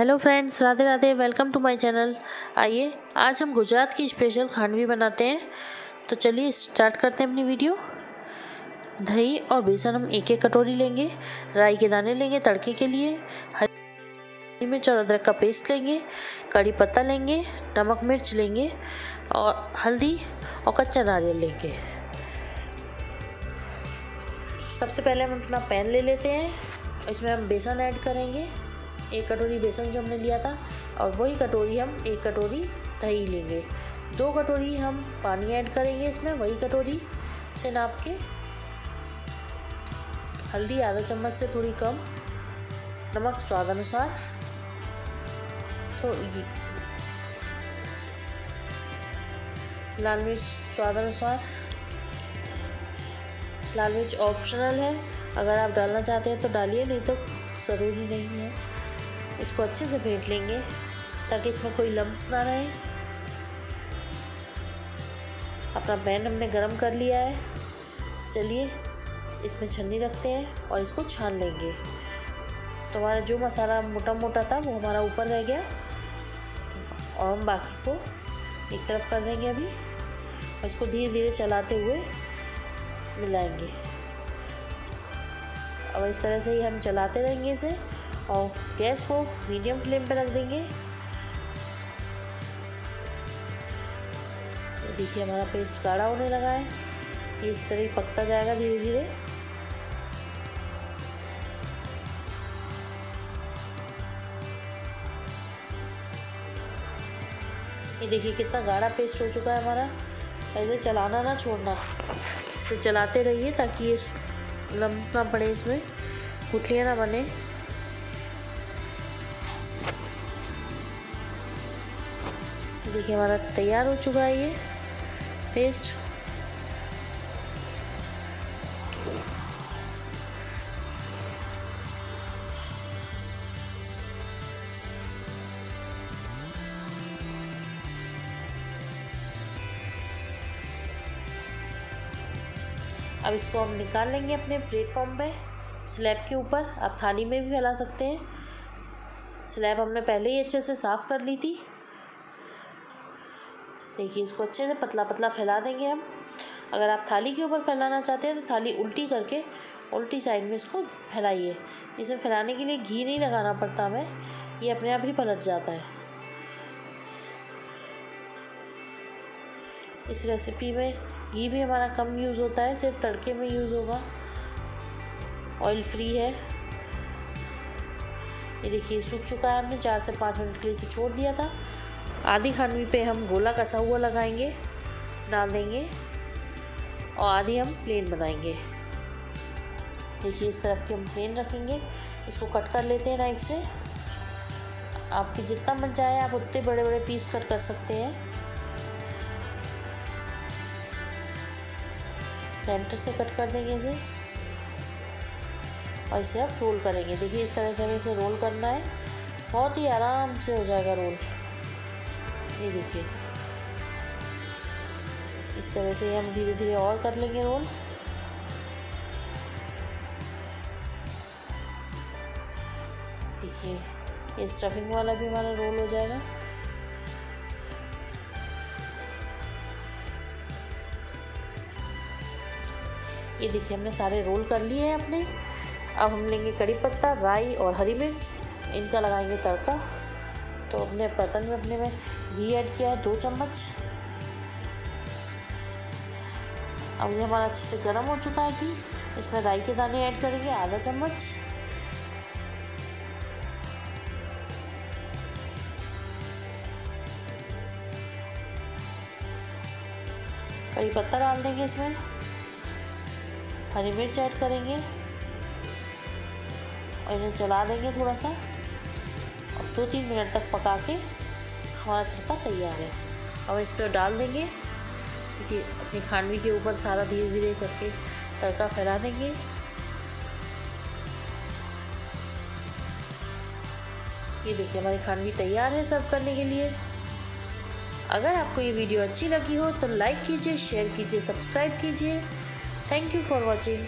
Hello friends, Radhe Radhe welcome to my channel आइए, आज हम गुजरात की स्पेशल खांडवी बनाते हैं। तो चलिए स्टार्ट करते हैं अपनी वीडियो दही और बेसन हम एक एक कटोरी लेंगे, राई के दाने लेंगे तड़के के लिए, हरी मिर्च और अदरक का पेस्ट लेंगे, कड़ी पत्ता लेंगे, नमक मिर्च लेंगे और हल्दी और कच्चा नारियल लेंगे। सबसे पहले हम अपना पैन ले लेते हैं, इसमें हम बेसन ऐड करेंगे। एक कटोरी बेसन जो हमने लिया था और वही कटोरी हम एक कटोरी दही लेंगे। दो कटोरी हम पानी ऐड करेंगे इसमें, वही कटोरी। से नाप के हल्दी आधा चम्मच से थोड़ी कम, नमक स्वाद अनुसार। थोड़ी लाल मिर्च स्वाद अनुसार। लाल मिर्च ऑप्शनल है। अगर आप डालना चाहते हैं तो डालिए, नहीं तो ज़रूरी नहीं है। इसको अच्छे से फेंट लेंगे, ताकि इसमें कोई लम्स ना रहे। अपना पैन हमने गरम कर लिया है। चलिए, इसमें छन्नी रखते हैं और इसको छान लेंगे। तो हमारा जो मसाला मोटा मोटा था, वो हमारा ऊपर रह गया। और हम बाकी को एक तरफ़ कर देंगे अभी। और इसको धीरे धीरे चलाते हुए मिलाएँगे। अब इस तरह से ही हम चलाते रहेंगे इसे। और गैस को मीडियम फ्लेम पर रख देंगे। देखिए हमारा पेस्ट गाढ़ा होने लगा है। ये इस तरह पकता जाएगा धीरे धीरे। ये देखिए कितना गाढ़ा पेस्ट हो चुका है हमारा। ऐसे चलाना ना छोड़ना, इसे चलाते रहिए ताकि ये लम्स ना पड़े इसमें। गुठलियाँ ना बने। देखिए, हमारा तैयार हो चुका है ये पेस्ट अब इसको हम निकाल लेंगे अपने प्लेटफॉर्म पे। स्लैब के ऊपर आप थाली में भी फैला सकते हैं। स्लैब हमने पहले ही अच्छे से साफ़ कर ली थी। देखिए, इसको अच्छे से पतला पतला फैला देंगे हम। अगर आप थाली के ऊपर फैलाना चाहते हैं तो थाली उल्टी करके उल्टी साइड में इसको फैलाइए। इसे फैलाने के लिए घी नहीं लगाना पड़ता हमें, ये अपने आप ही पलट जाता है। इस रेसिपी में घी भी हमारा कम यूज़ होता है, सिर्फ़ तड़के में यूज़ होगा। ऑयल फ्री है। ये देखिए, सूख चुका है हमने, चार से पाँच मिनट के लिए इसे छोड़ दिया था। आधी खानवी पे हम गोला कसा हुआ लगाएँगे, डाल देंगे और आधी हम प्लेन बनाएँगे। देखिए, इस तरफ़ के हम प्लेन रखेंगे। इसको कट कर लेते हैं नाइफ से। आपकी जितना मन चाहे आप उतने बड़े बड़े पीस कट कर सकते हैं। सेंटर से कट कर देंगे इसे। और इसे आप रोल करेंगे। देखिए, इस तरह से हमें इसे रोल करना है। बहुत ही आराम से हो जाएगा रोल ये देखिए। इस तरह से हम धीरे धीरे और कर लेंगे रोल देखिए, ये स्टफिंग वाला भी हमारा रोल हो जाएगा। ये देखिए, हमने सारे रोल कर लिए हैं अपने। अब हम लेंगे कड़ी पत्ता, राई और हरी मिर्च। इनका लगाएँगे तड़का। तो अपने बर्तन में अपने में घी ऐड किया है, दो चम्मच। अब ये हमारा अच्छे से गर्म हो चुका है घी। इसमें राई के दाने ऐड करेंगे, आधा चम्मच। कड़ी पत्ता डाल देंगे इसमें। हरी मिर्च ऐड करेंगे। और इन्हें चला देंगे थोड़ा सा। दो तीन मिनट तक पका के हमारा तड़का तैयार है। अब इस पर डाल देंगे, क्योंकि अपनी खानवी के ऊपर सारा धीरे धीरे करके तड़का फैला देंगे। ये देखिए, हमारी खानवी तैयार है सर्व करने के लिए। अगर आपको ये वीडियो अच्छी लगी हो तो लाइक कीजिए, शेयर कीजिए, सब्सक्राइब कीजिए। Thank you for watching.